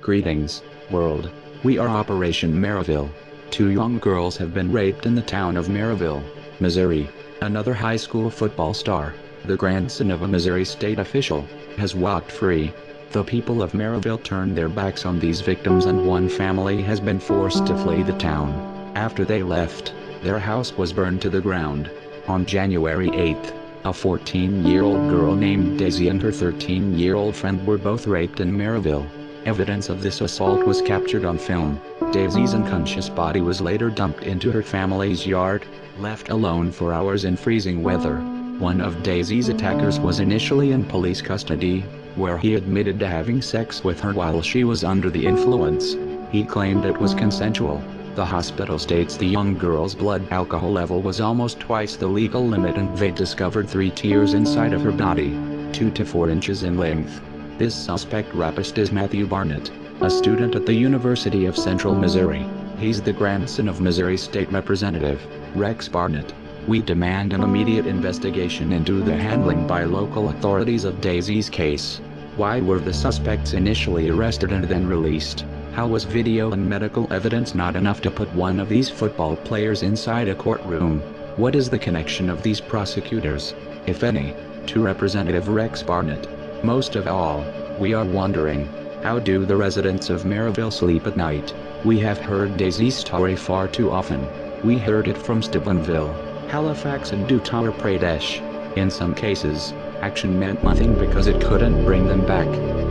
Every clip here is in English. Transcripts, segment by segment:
Greetings, world. We are Operation Maryville. Two young girls have been raped in the town of Maryville, Missouri. Another high school football star, the grandson of a Missouri state official, has walked free. The people of Maryville turned their backs on these victims and one family has been forced to flee the town. After they left, their house was burned to the ground. On January 8, a 14-year-old girl named Daisy and her 13-year-old friend were both raped in Maryville. Evidence of this assault was captured on film. Daisy's unconscious body was later dumped into her family's yard, left alone for hours in freezing weather. One of Daisy's attackers was initially in police custody, where he admitted to having sex with her while she was under the influence. He claimed it was consensual. The hospital states the young girl's blood alcohol level was almost twice the legal limit and they discovered three tears inside of her body, 2 to 4 inches in length. This suspect rapist is Matthew Barnett, a student at the University of Central Missouri. He's the grandson of Missouri State Representative, Rex Barnett. We demand an immediate investigation into the handling by local authorities of Daisy's case. Why were the suspects initially arrested and then released? How was video and medical evidence not enough to put one of these football players inside a courtroom? What is the connection of these prosecutors, if any, to Representative Rex Barnett? Most of all, we are wondering, how do the residents of Maryville sleep at night? We have heard Daisy's story far too often. We heard it from Steubenville, Halifax and Uttar Pradesh. In some cases, action meant nothing because it couldn't bring them back.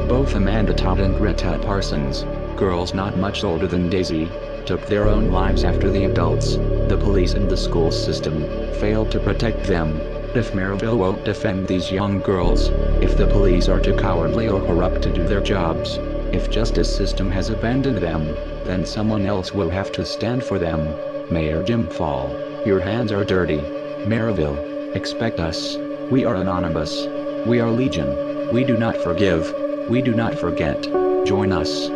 Both Amanda Todd and Rehtaeh Parsons, girls not much older than Daisy, took their own lives after the adults, the police and the school system, failed to protect them. If Maryville won't defend these young girls, if the police are too cowardly or corrupt to do their jobs, if justice system has abandoned them, then someone else will have to stand for them. Mayor Jim Fall, your hands are dirty. Maryville, expect us. We are anonymous. We are legion. We do not forgive. We do not forget. Join us.